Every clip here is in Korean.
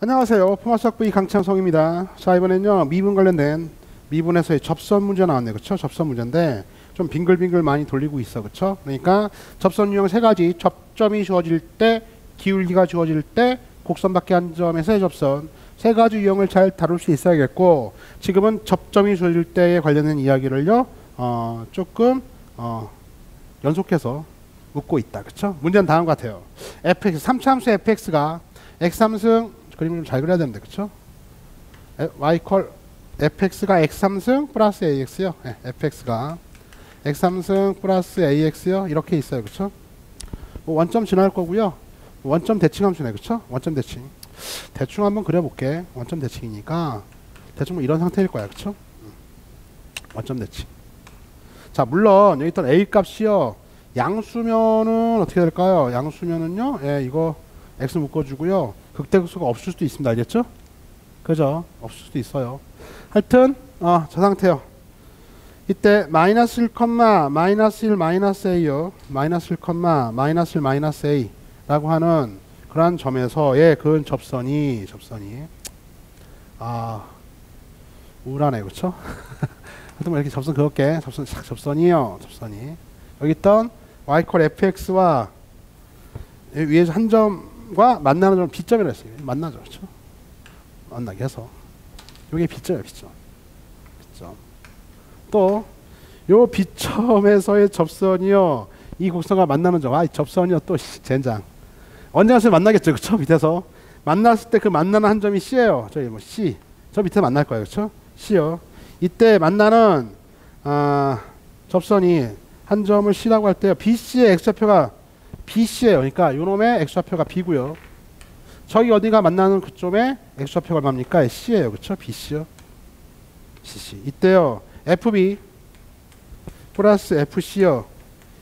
안녕하세요. 포마스학부의 강창성입니다. 자 이번엔요 미분 관련된 미분에서의 접선 문제 나왔네, 그렇죠? 접선 문제인데 좀 빙글빙글 많이 돌리고 있어, 그렇죠? 그러니까 접선 유형 세 가지: 접점이 주어질 때, 기울기가 주어질 때, 곡선 밖의 한 점에서의 접선 세 가지 유형을 잘 다룰 수 있어야겠고 지금은 접점이 주어질 때에 관련된 이야기를요 어, 조금 어, 연속해서 묻고 있다, 그렇죠? 문제는 다음과 같아요. fx 3차함수 fx가 x3승 그림을 좀잘 그려야 되는데 그쵸? y 콜 fx가 x3승 플러스 ax요. 네, fx가 x3승 플러스 ax요. 이렇게 있어요. 그쵸? 뭐 원점 지날 거고요. 원점 대칭 함수네. 그쵸? 원점 대칭. 대충 한번 그려볼게. 원점 대칭이니까 대충 뭐 이런 상태일 거야. 그쵸? 원점 대칭. 자 물론 여기 있던 a 값이요. 양수면은 어떻게 될까요? 양수면은요. 예, 이거 x 묶어주고요. 극대극소가 없을 수도 있습니다. 알겠죠? 그죠? 없을 수도 있어요. 하여튼 어, 저 상태요. 이때 마이너스 1, 마이너스 1, 마이너스 a요. 마이너스 1, 마이너스 1, 마이너스 a라고 하는 그러한 점에서의 그 접선이 접선이 아 우울하네 그렇죠? 하여튼 뭐 이렇게 접선 그렇게 접선 접선이요. 접선이 여기 있던 y 콜 fx와 위에서 한 점 과 만나는 점을 B점이라 했어요. 만나죠. 그렇죠? 만나게 해서. 이게 B점이에요. B점. B점. 또, 요 B점에서의 접선이요. 이 곡선과 만나는 점. 아, 이 접선이요. 또, 젠장. 언제 가서 만나겠죠. 그쵸? 밑에서. 만났을 때 그 만나는 한 점이 C예요. 저기 뭐 C. 저 밑에 만날 거예요. 그쵸? C요. 이때 만나는, 아, 접선이 한 점을 C라고 할 때요. BC의 X좌표가 BC예요. 그러니까 요놈의 X좌표가 B고요. 저기 어디가 만나는 그쪽에 X좌표가 얼마입니까? C예요. 그렇죠? BC요. CC. 이때요. FB 플러스 FC요.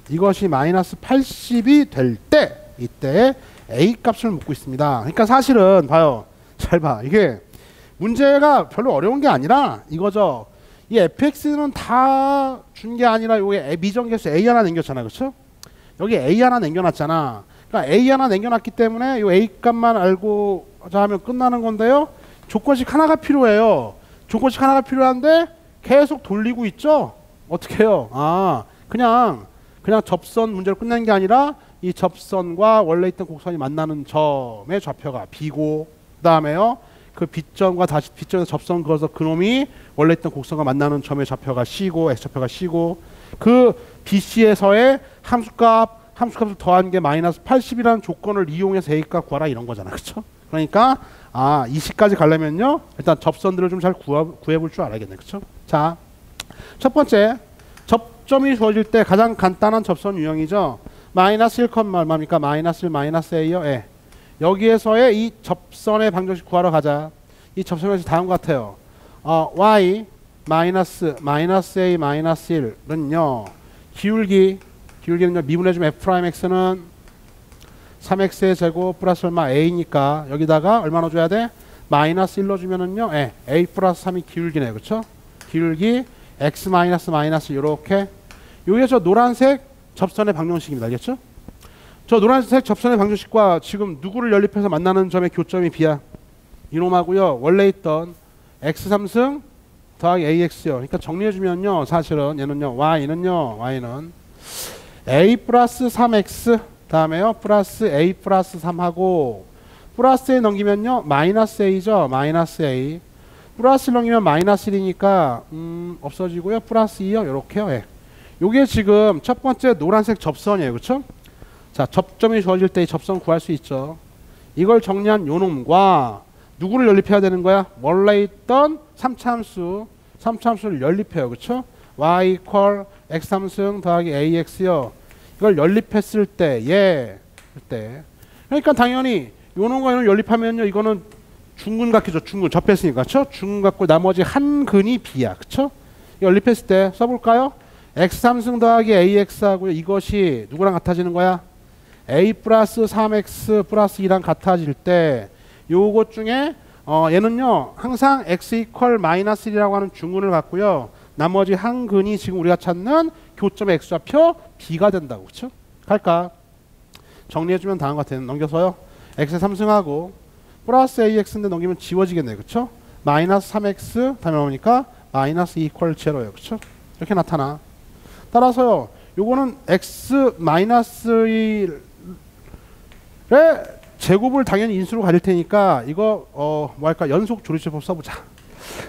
이것이 마이너스 80이 될 때 이때 A 값을 묻고 있습니다. 그러니까 사실은 봐요. 잘 봐. 이게 문제가 별로 어려운 게 아니라 이거죠. 이 fx는 다 준 게 아니라 요게 미정계수 a 하나 남겼잖아요. 그렇죠? 여기 A 하나 남겨놨잖아. 그러니까 A 하나 남겨놨기 때문에 이 A 값만 알고자 하면 끝나는 건데요. 조건식 하나가 필요해요. 조건식 하나가 필요한데 계속 돌리고 있죠. 어떻게 해요? 아, 그냥 그냥 접선 문제로 끝낸 게 아니라 이 접선과 원래 있던 곡선이 만나는 점의 좌표가 B고 그다음에요. 그 B점과 다시 B점에서 접선 그어서 그놈이 원래 있던 곡선과 만나는 점의 좌표가 C고 X좌표가 C고 그 BC에서의 함수값 함수값을 더한 게 마이너스 80이라는 조건을 이용해서 A값 구하라 이런 거잖아. 그렇죠? 그러니까 아, 20까지 가려면요. 일단 접선들을 좀 잘 구해 볼 줄 알아야겠네. 그렇죠? 자. 첫 번째. 접점이 주어질 때 가장 간단한 접선 유형이죠. 마이너스 1, 얼마입니까? 마이너스 1, 마이너스 A요. 예. 여기에서의 이 접선의 방정식 구하러 가자. 이 접선의 다음 같아요. 어, y 마이너스 마이너스 a 마이너스 1은요. 기울기 기울기는요. 미분해 주면 f 프라임 x는 3x의 제곱 플러스 얼마 a니까 여기다가 얼마 넣어줘야 돼? 마이너스 1 넣어주면은요. 예, a 플러스 3이 기울기네. 그렇죠? 기울기 x 마이너스 마이너스 이렇게 요게 저 노란색 접선의 방정식입니다. 알겠죠? 저 노란색 접선의 방정식과 지금 누구를 연립해서 만나는 점의 교점이 b야. 이놈하고요. 원래 있던 x3승 더하기 ax요. 그러니까 정리해주면요. 사실은 얘는요. y는요. y는 a 플러스 3x 다음에요. 플러스 a 플러스 3하고 플러스에 넘기면요. 마이너스 a죠. 마이너스 a 플러스 넘기면 마이너스 1이니까 음, 없어지고요. 플러스 2요. 이렇게요. 예. 요게 지금 첫 번째 노란색 접선이에요. 그렇죠? 자, 접점이 주어질 때이 접선 구할 수 있죠. 이걸 정리한 요놈과 누구를 연립해야 되는 거야? 원래 있던 3차함수 3차함수를 연립해요. 그렇죠? y equal x3승 더하기 ax요. 이걸 연립했을 때 예. 때 그러니까 당연히 요놈과 요놈 연립하면요. 이거는 중근각이죠. 중근 접했으니까. 그렇죠? 중근각고 나머지 한 근이 b야. 그렇죠? 연립했을 때 써볼까요? x3 승 더하기 ax하고요. 이것이 누구랑 같아지는 거야? a 플러스 3x 플러스 2랑 같아질 때 요것 중에 어, 얘는요 항상 x 이퀄 마이너스 1이라고 하는 중근을 갖고요 나머지 한 근이 지금 우리가 찾는 교점 x좌표 b가 된다고 그렇죠? 갈까? 정리해주면 다음 같은 넘겨서요 x 3승하고 플러스 AX인데 넘기면 지워지겠네요. 그쵸? 마이너스 3X 다음에 뭐니까 마이너스 2 이퀄 제로예요. 그쵸? 이렇게 나타나. 따라서요. 요거는 X 마이너스 2의 제곱을 당연히 인수로 가질 테니까 이거 어 뭐 할까 연속 조리제법 써보자.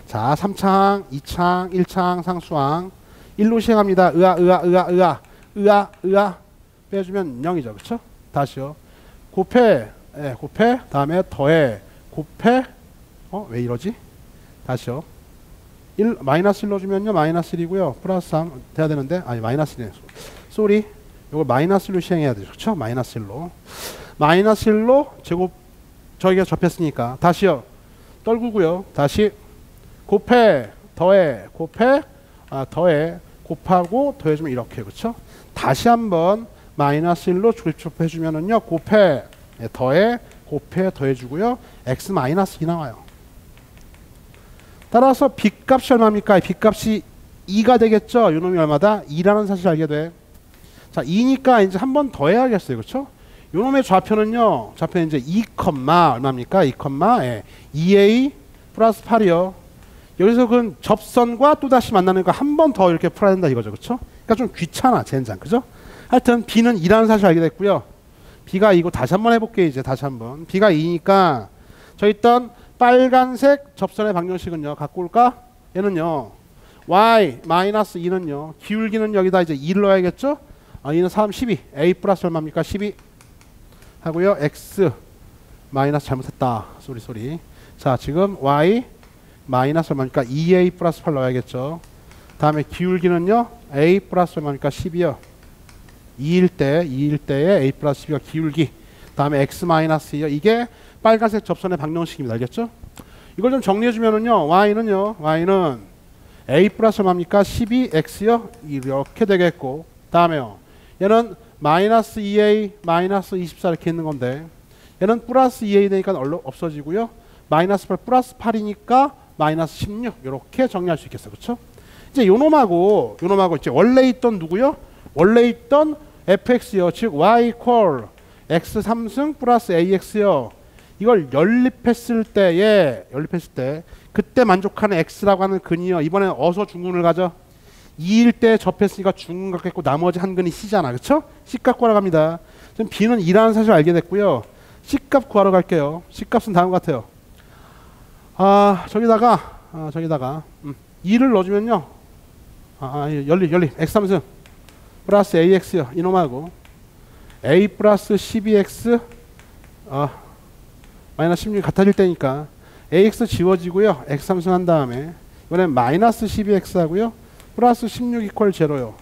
자 3창, 2창, 1창 상수항 1로 시행합니다. 으아 으아 으아 으아. 으아 으아. 빼주면 0이죠. 그쵸? 다시요. 곱해 예, 곱해 다음에 더해. 곱해 어 왜 이러지? 다시요. 1 마이너스 1 넣어주면요. 마이너스 1이고요. 플러스 3 돼야 되는데. 아니 마이너스 1네 sorry. 이걸 마이너스 1로 시행해야 되죠. 그쵸? 마이너스 1로. 마이너스 1로 제곱 저희가 접했으니까. 다시요. 떨구고요. 다시 곱해 더해 곱해 아 더해 곱하고 더해주면 이렇게 그쵸 다시 한번 마이너스 1로 조립해주면은요 곱해 예, 더해 곱해 더해주고요 x 마이너스 2 나와요 따라서 빚값이 얼마입니까? 빚값이 2가 되겠죠. 요놈이 얼마다? 2라는 사실 알게 돼. 자, 2니까 이제 한 번 더 해야겠어요. 그렇죠? 요놈의 좌표는요. 좌표는 이제 2, 얼마입니까? 2, 예. 2a 플러스 8이요. 여기서 그 접선과 또 다시 만나는 거 한 번 더 이렇게 풀어야 된다 이거죠. 그렇죠? 그러니까 좀 귀찮아. 젠장. 그죠? 하여튼 b는 2라는 사실 알게 됐고요. b가 2고 다시 한번 해볼게요. 이제 다시 한번. b가 2니까 저 있던 빨간색 접선의 방정식은요. 갖고 올까? 얘는요. y 마이너스 2는요. 기울기는 여기다 이제 2를 넣어야겠죠? 아, 2는 3, 12. a 플러스 얼마입니까? 12 하고요. x 마이너스 잘못했다. 소리 소리. 자, 지금 y 마이너스 얼마입니까? 2a 플러스 8 넣어야겠죠. 다음에 기울기는요. a 플러스 얼마입니까? 12요. 2일 때, 2일 때에 a 플러스 12가 기울기. 다음에 x 마이너스 2요. 이게 빨간색 접선의 방정식입니다. 알겠죠? 이걸 좀 정리해 주면은요. y는요. y는 a 플러스 얼마입니까? 12x요. 이렇게 되겠고 다음에요. 얘는 마이너스 2a 마이너스 24 이렇게 있는 건데 얘는 플러스 2a 되니까 얼로 없어지고요. 마이너스 8 플러스 8이니까 마이너스 16 이렇게 정리할 수 있겠어요. 그렇죠? 이제 요놈하고 요놈하고 이제 원래 있던 누구요? 원래 있던 fx요. 즉 y 콜 x 3승 플러스 ax요. 이걸 연립했을 때에 연립했을 때 그때 만족하는 x라고 하는 근이요. 이번에 어서 중근을 가져. 2일 때 접했으니까 중근 갖겠고 나머지 한 근이 c잖아. 그렇죠? c값 구하러 갑니다. 지금 b는 2라는 사실을 알게 됐고요. c값 구하러 갈게요. c값은 다음 같아요. 아, 저기다가 아, 저기다가 음, 2를 넣어주면요. 아, 아 연립 연립 x 3승 플러스 ax요. 이놈하고 a 플러스 12x 아, 마이너스 16이 같아질 때니까 ax 지워지고요. x 함수한 다음에 이번엔 마이너스 12x 하고요. 플러스 16 이퀄 제로요.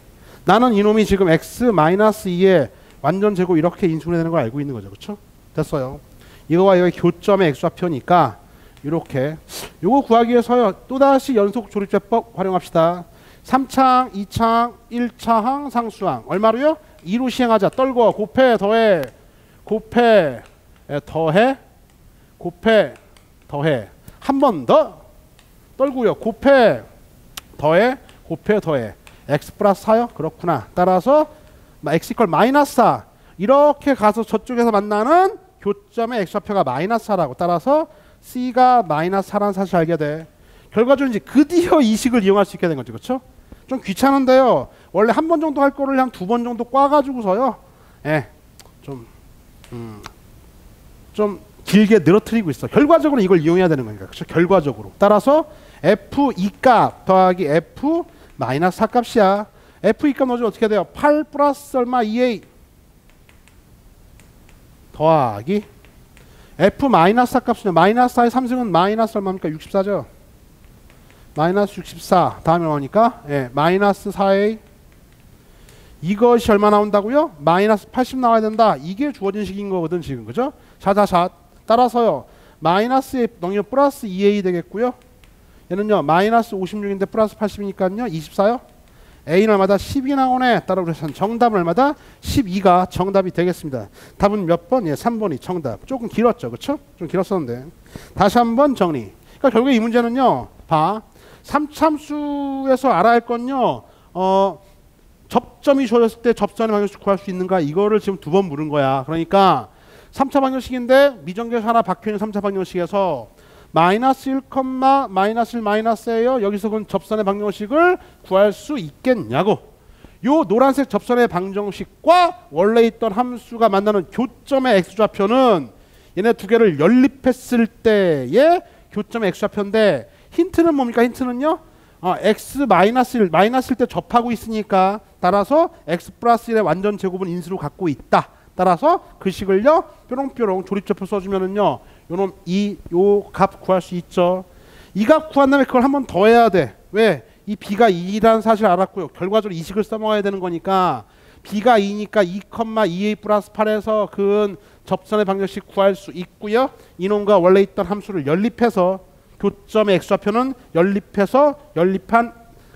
나는 이놈이 지금 x 마이너스 2에 완전 제곱 이렇게 인수분해 되는 걸 알고 있는 거죠. 그렇죠? 됐어요. 이거와 이거의 교점의 x좌표니까 이렇게 요거 구하기 위해서요. 또다시 연속 조립제법 활용합시다. 3창, 2창, 1차항, 상수항. 얼마로요? 2로 시행하자. 떨고 곱해, 더해, 곱해, 더해, 곱해 더해 한 번 더 떨고요. 곱해 더해 곱해 더해 x 플러스 4요? 그렇구나. 따라서 x 이퀄 마이너스 4 이렇게 가서 저쪽에서 만나는 교점의 x좌표가 마이너스 4라고 따라서 c가 마이너스 4라는 사실 알게 돼. 결과적으로 이제 드디어 이 식을 이용할 수 있게 된 거죠. 그렇죠? 좀 귀찮은데요. 원래 한 번 정도 할 거를 한 두 번 정도 꽈가지고서요. 예, 좀, 음, 좀 길게 늘어뜨리고 있어. 결과적으로 이걸 이용해야 되는 거니까. 그렇죠? 결과적으로. 따라서 f 2 값 더하기 f 마이너스 4 값이야. f 2 값 넣어주면 어떻게 돼요? 8 플러스 얼마 2a 더하기 f 마이너스 4값은요. 마이너스 4의 3승은 마이너스 얼마입니까? 64죠. 마이너스 64 다음에 뭐니까? 예, 마이너스 4a 이것이 얼마 나온다고요? 마이너스 80 나와야 된다. 이게 주어진 식인 거거든 지금 그죠? 자자자 따라서요. 마이너스에 넘기면 플러스 2a 되겠고요. 얘는요. 마이너스 56인데 플러스 80이니까요. 24요. A는 얼마다 10이 나오네. 따라 그래서 정답은 얼마다 12가 정답이 되겠습니다. 답은 몇 번? 예, 3번이 정답. 조금 길었죠. 그렇죠? 좀 길었었는데. 다시 한번 정리. 그러니까 결국에 이 문제는요. 봐. 삼참수에서 알아야 할 건요. 어, 접점이 주어졌을 때 접선의 방정식 구할 수 있는가 이거를 지금 두 번 물은 거야. 그러니까 3차 방정식인데 미정계수 하나 박혀 있는 3차 방정식에서 마이너스 1, 마이너스 1 마이너스예요. 여기서 그 접선의 방정식을 구할 수 있겠냐고. 요 노란색 접선의 방정식과 원래 있던 함수가 만나는 교점의 x좌표는 얘네 두 개를 연립했을 때의 교점의 x좌표인데 힌트는 뭡니까? 힌트는요. 어, x 마이너스 1 마이너스 1 때 접하고 있으니까 따라서 x 플러스 1의 완전 제곱은 인수로 갖고 있다. 따라서 그 식을요 뾰롱뾰롱 조립제표 써주면은요 요놈 이 요 값 구할 수 있죠. 이 값 구한 다음에 그걸 한 번 더 해야 돼. 왜? 이 b가 2라는 사실 알았고요. 결과적으로 이 식을 써먹어야 되는 거니까 b가 2니까 2,2a 플러스 8에서 근 접선의 방정식 구할 수 있고요. 이놈과 원래 있던 함수를 연립해서 교점의 x좌표는 연립해서 연립한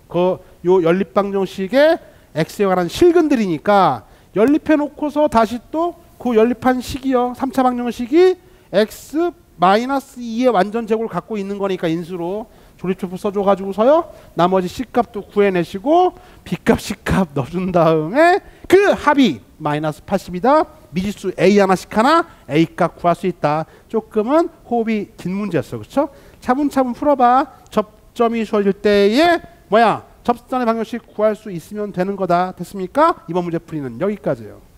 그 요 연립 방정식의 x에 관한 실근들이니까 연립해 놓고서 다시 또 그 연립한 식이요. 3차 방정식이 x 마이너스 2의 완전 제곱을 갖고 있는 거니까 인수로 조립표표 써줘 가지고서요. 나머지 C값도 구해내시고 B값, C값 넣어준 다음에 그 합이 마이너스 80이다. 미지수 A 하나씩 하나 A값 구할 수 있다. 조금은 호흡이 긴 문제였어. 그렇죠? 차분차분 풀어봐. 접점이 주어질 때에 뭐야? 접선의 방정식 구할 수 있으면 되는 거다. 됐습니까? 이번 문제 풀이는 여기까지예요.